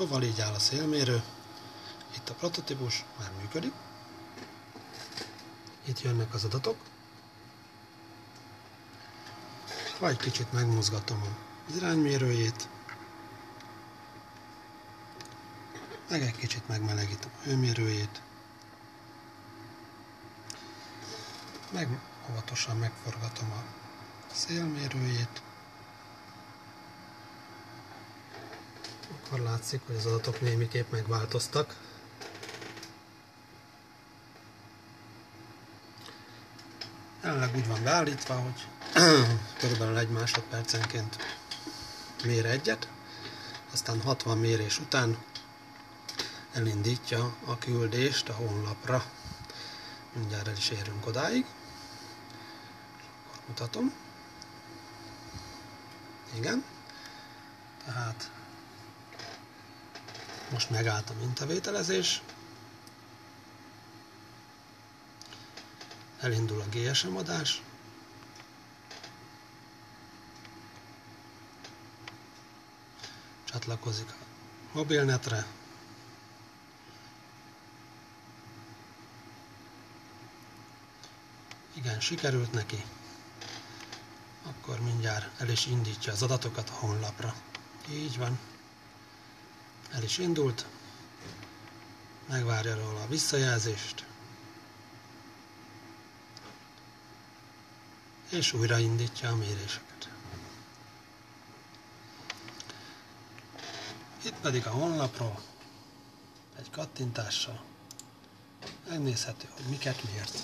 Szóval így áll a szélmérő. Itt a prototípus már működik. Itt jönnek az adatok. Ha egy kicsit megmozgatom az iránymérőjét, meg egy kicsit megmelegítem a hőmérőjét, meg óvatosan megforgatom a szélmérőjét, akkor látszik, hogy az adatok némiképp megváltoztak. Jelenleg úgy van beállítva, hogy körülbelül egy másodpercenként mér egyet, aztán 60 mérés után elindítja a küldést a honlapra. Mindjárt el is érünk odáig. Akkor mutatom. Igen. Tehát most megállt a mintavételezés. Elindul a GSM adás. Csatlakozik a mobilnetre. Igen, sikerült neki. Akkor mindjárt el is indítja az adatokat a honlapra. Így van. El is indult. Megvárja róla a visszajelzést. És újraindítja a méréseket. Itt pedig a honlapról egy kattintással megnézhető, hogy miket miért.